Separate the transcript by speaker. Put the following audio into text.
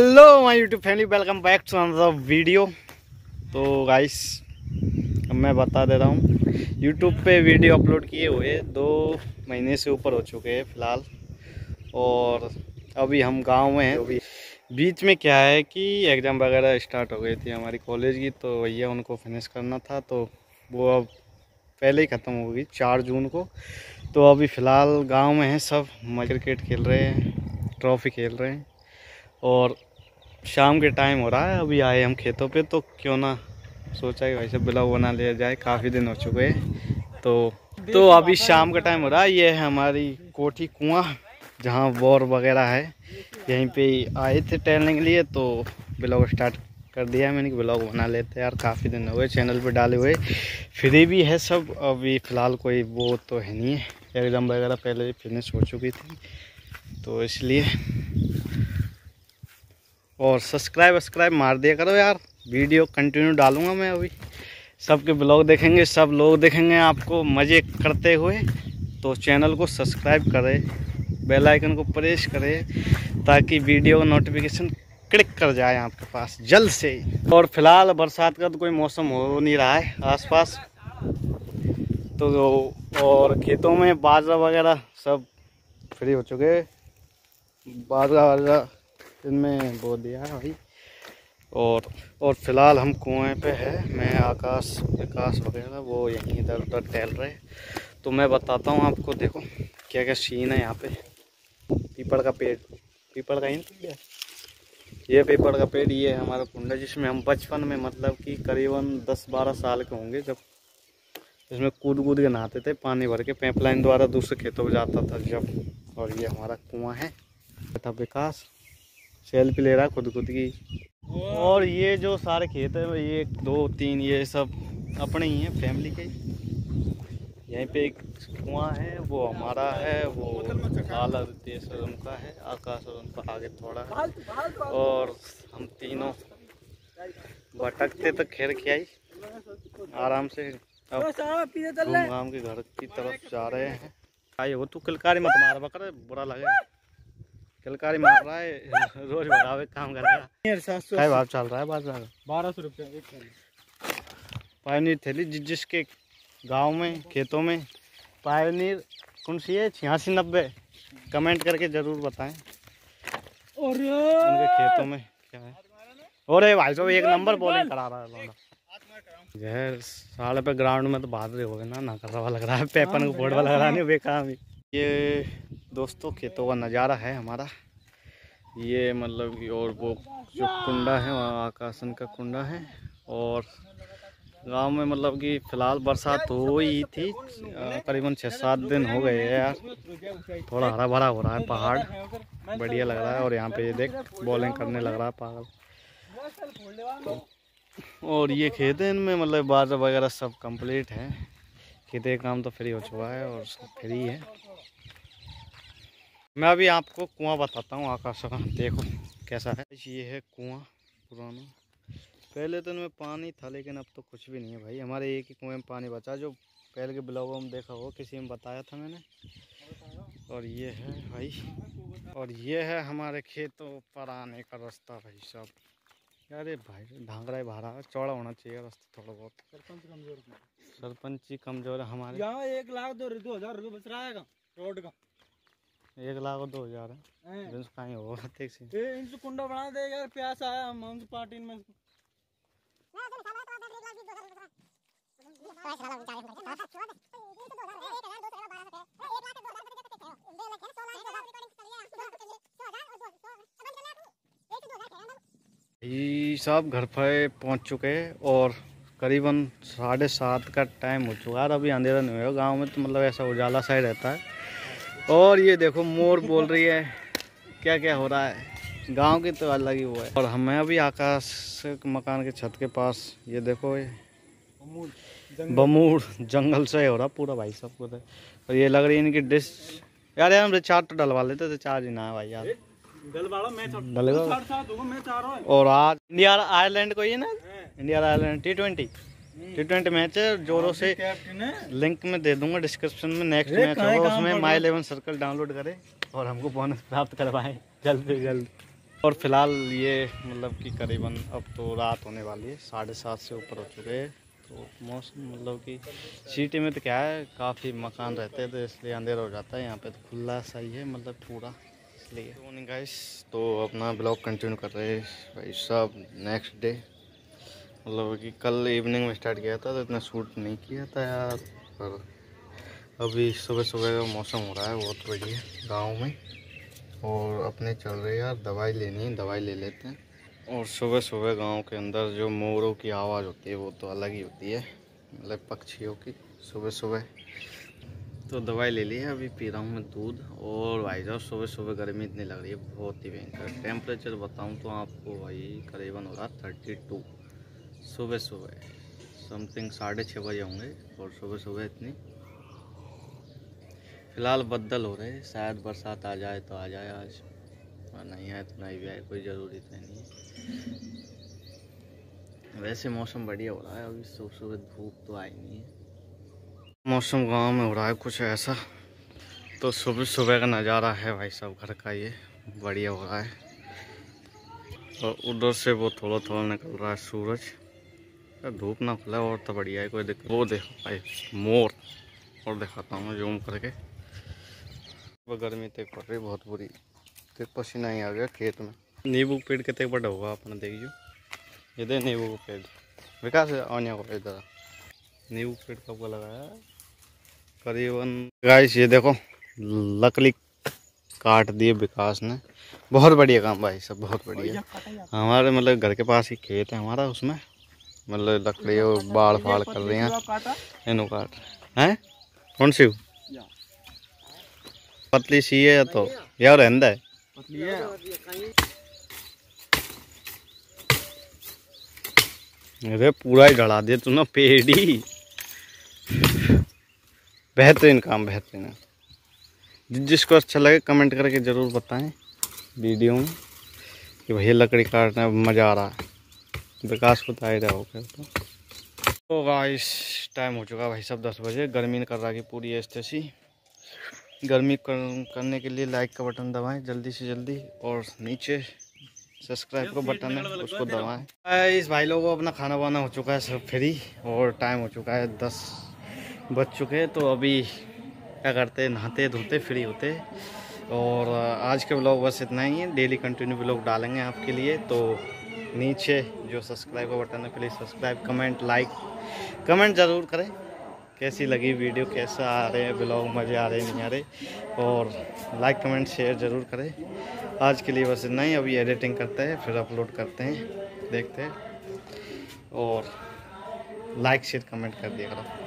Speaker 1: Hello my YouTube family welcome back to another video तो guys मैं बता दे रहा हूँ। यूट्यूब पे वीडियो अपलोड किए हुए दो महीने से ऊपर हो चुके हैं, फ़िलहाल। और अभी हम गाँव में हैं। बीच में क्या है कि एग्ज़ाम वगैरह स्टार्ट हो गई थी हमारी कॉलेज की तो भैया उनको फिनिश करना था। तो वो अब पहले ही ख़त्म हो गई, चार जून को। तो अभी फ़िलहाल गाँव में हैं सब क्रिकेट खेल रहे हैं ट्रॉफी खेल रहे हैं। और शाम के टाइम हो रहा है अभी आए हम खेतों पे तो क्यों ना सोचा कि भाई सब ब्लॉग बना लिया जाए काफ़ी दिन हो चुके हैं। तो तो अभी शाम का टाइम हो रहा है ये है हमारी कोठी कुआँ जहाँ बोर वगैरह है। यहीं पे आए थे टहलने के लिए तो ब्लॉग स्टार्ट कर दिया मैंने कि ब्लॉग बना लेते हैं। यार काफ़ी दिन हो गए चैनल पे डाले हुए। फ्री भी है सब अभी फ़िलहाल कोई वो तो है नहीं है। एग्ज़ाम वगैरह पहले फिनिश हो चुकी थी तो इसलिए और सब्सक्राइब वस्क्राइब मार दिया करो यार। वीडियो कंटिन्यू डालूँगा मैं अभी। सबके ब्लॉग देखेंगे, सब लोग देखेंगे आपको मज़े करते हुए। तो चैनल को सब्सक्राइब करें बेल आइकन को प्रेस करें, ताकि वीडियो का नोटिफिकेशन क्लिक कर जाए आपके पास जल्द से। और फ़िलहाल बरसात का तो कोई मौसम हो नहीं रहा है आसपास। तो और खेतों में बाजरा वगैरह सब फ्री हो चुके बाजरा वाजरा इनमें बो दिया है भाई। और और फ़िलहाल हम कुएँ पे है। मैं आकाश विकास वगैरह, वो यहीं इधर उधर टहल रहे तो मैं बताता हूँ आपको, देखो क्या क्या सीन है यहाँ पे। पीपल का पेड़, पीपल का ही ये पीपल का पेड़, ये है हमारा कुंडा जिसमें हम बचपन में मतलब कि करीबन दस बारह साल के होंगे जब इसमें कूद कूद के नहाते थे, पानी भर के पाइपलाइन द्वारा दूसरे खेतों में जाता था जब। और ये हमारा कुआँ है। था विकास। सेल्फी ले रहा खुद खुद की। और ये जो सारे खेत है ये दो तीन ये सब अपने ही हैं फैमिली के। यहीं पे एक कुआँ है वो हमारा है वो लाल देश उनका है आकाश और उनका आगे थोड़ा है। और हम तीनों भटकते तो खेर खियाई। आराम से घूम घाम के घर की तरफ़ जा रहे हैं। आई हो तू किलकारी मत मार बकर बुरा लगे। कलकारी मार रहा है रोज भगावे काम करेगा क्या भाव चल रहा है बाज़ार
Speaker 2: बारह सौ रुपये एक
Speaker 1: पायनीर थैली जिस जिसके गाँव में खेतों में पायनीर कौन सी है? छियासी नब्बे। कमेंट करके ज़रूर बताएँ।
Speaker 2: और
Speaker 1: उनके खेतों में क्या है? और भाई साहब एक नंबर बॉलिंग करा रहा है यह साले पे ग्राउंड में तो बहादुर हो गए ना ना कर रहा लग रहा है। पेपन को फोड़ वाला लग रहा नहीं बेकार ये दोस्तों खेतों का नज़ारा है हमारा। ये मतलब और वो जो कुंडा है वहाँ आकाशन का कुंडा है और गाँव में मतलब कि फ़िलहाल बरसात हो ही थी। करीबन छः सात दिन हो गए हैं यार। थोड़ा हरा भरा हो रहा है पहाड़। बढ़िया लग रहा है और यहाँ पे ये देख बॉलिंग करने लग रहा है पागल तो, और ये खेत इनमें मतलब बाज़ार वगैरह सब कंप्लीट है। खेते का काम तो फ्री हो चुका है और फ्री है। मैं अभी आपको कुआँ बताता हूँ आकाश का। देखो कैसा है। ये है कुआँ पुराना। पहले तो इनमें पानी था लेकिन अब तो कुछ भी नहीं है भाई। हमारे एक ही कुएँ में पानी बचा जो पहले के ब्लॉगों में देखा हो किसी में बताया था मैंने। और ये है भाई और ये है हमारे खेतों पर आने का रास्ता भाई साहब। अरे भाई ढांगरा भाड़ा चौड़ा होना चाहिए रास्ता थोड़ा बहुत।
Speaker 2: सरपंच कमज़ोर
Speaker 1: सरपंच ही कमज़ोर है हमारे।
Speaker 2: यहाँ एक लाख दो दो हज़ार रुपये बच रहा है रोड का।
Speaker 1: एक लाख दो हज़ार। है। कहीं होगा देख
Speaker 2: इनसे कुंडा बना दे यार प्यास आया हम हम पार्टी में।
Speaker 1: ये सब घर पर पहुँच चुके हैं और करीबन साढ़े सात का टाइम हो चुका है। अभी अंधेरा नहीं हुआ गाँव में तो मतलब ऐसा उजाला सा ही रहता है। और ये देखो मोर बोल रही है क्या क्या हो रहा है? गाँव की तो अलग ही हुआ है। और हमें अभी आकाश मकान के छत के पास ये देखो ये। बमूर जंगल से हो रहा पूरा भाई सब कुछ। और ये लग रही है इनकी डिश। यार यार हम रिचार्ज तो डलवा लेते थे चार्ज ही ना है भाई यार। डलेगा। और। आज इंडिया आयरलैंड को ये ना? India Ireland T twenty T twenty match है जोरों से लिंक में दे दूँगा डिस्क्रिप्शन में नेक्स्ट मैच होगा उसमें माई इलेवन सर्कल डाउनलोड करें और हमको बोनस प्राप्त करवाएँ। जल्द से जल्द। और फ़िलहाल ये मतलब कि करीबन अब तो रात होने वाली है साढ़े सात से ऊपर हो चुके हैं। तो मौसम मतलब कि सिटी में तो क्या है काफ़ी मकान रहते हैं तो इसलिए अंधेरा हो जाता है यहाँ पे तो खुला सही है मतलब पूरा इसलिए। गाइस तो अपना ब्लॉग कंटिन्यू कर रहे हैं भाई सब नेक्स्ट डे मतलब कि कल इवनिंग में स्टार्ट किया था तो इतना सूट नहीं किया था यार, पर अभी सुबह सुबह का मौसम हो रहा है, बहुत बढ़िया, गाँव में। और अपने चल रहे यार, दवाई लेनी है, दवाई ले लेते हैं। और सुबह सुबह गाँव के अंदर जो मोरों की आवाज़ होती है, वो तो अलग ही होती है मतलब पक्षियों की, सुबह सुबह। तो दवाई ले ली है, अभी पी रहा हूँ मैं दूध। और भाई साहब, सुबह सुबह गर्मी इतनी लग रही है, बहुत ही भयंकर। टेम्परेचर बताऊँ तो आपको भाई, करीबन हो रहा थर्टी टू सुबह सुबह। समथिंग साढ़े छः बजे होंगे और सुबह सुबह इतनी। फ़िलहाल बदल हो रहे शायद बरसात आ जाए तो आ जाए आज। और नहीं आए तो नहीं भी आए। कोई ज़रूरी तो नहीं है। वैसे मौसम बढ़िया हो रहा है। अभी सुबह सुबह धूप तो आई नहीं है। मौसम गाँव में हो रहा है कुछ ऐसा। तो सुबह सुबह का नज़ारा है भाई सब घर का ये। बढ़िया हो रहा है। और उधर से वो थोड़ा थोड़ा निकल रहा है सूरज। धूप ना खुला और तो बढ़िया है कोई दिक्कत वो देखो भाई मोर। और दिखाता हूँ जूम करके। गर्मी तक पड़ रही बहुत बुरी। तक पसीना ही आ गया खेत में। नींबू पेड़ कितने बड़ा होगा अपना देखियो ये दे नींबू का पेड़। विकास आने को इधर। नींबू पेड़ कब का लगाया करीबन गाइस ये देखो लकड़ी काट दिए विकास ने। बहुत बढ़िया काम भाई सब बहुत बढ़िया। हमारे मतलब घर के पास ही खेत है हमारा उसमें। मतलब लकड़ी और बाढ़ फाड़ कर रही हैं इन्हों काट हैं कौन सी पतली सी है तो यार रहता है अरे पूरा ही डरा दिया तू ना पेड़ी बेहतरीन काम बेहतरीन है जिसको अच्छा लगे कमेंट करके ज़रूर बताएँ वीडियो में कि भैया लकड़ी काटने में मज़ा आ रहा है विकास को तो आ ही रहा होगा तो। तो गाइस टाइम हो चुका भाई सब दस बजे। गर्मी कर रहा की पूरी ऐसी गर्मी कर, करने के लिए लाइक का बटन दबाएँ जल्दी से जल्दी। और नीचे सब्सक्राइब का बटन है उसको दबाएँ। इस भाई लोगों को अपना खाना वाना हो चुका है सब फ्री और टाइम हो चुका है दस बज चुके हैं। तो अभी क्या करते नहाते धोते फ्री होते। और आज के ब्लॉग बस इतना ही है। डेली कंटिन्यू ब्लॉग डालेंगे आपके लिए। तो नीचे जो सब्सक्राइब का बटन है please subscribe comment like comment ज़रूर करें। कैसी लगी वीडियो कैसा आ रहे हैं ब्लॉग मज़े आ रहे नहीं आ रहे? और लाइक कमेंट शेयर ज़रूर करें। आज के लिए बस इतना ही। अभी एडिटिंग करते हैं, फिर अपलोड करते हैं, देखते हैं। और लाइक शेयर कमेंट कर दिया करो।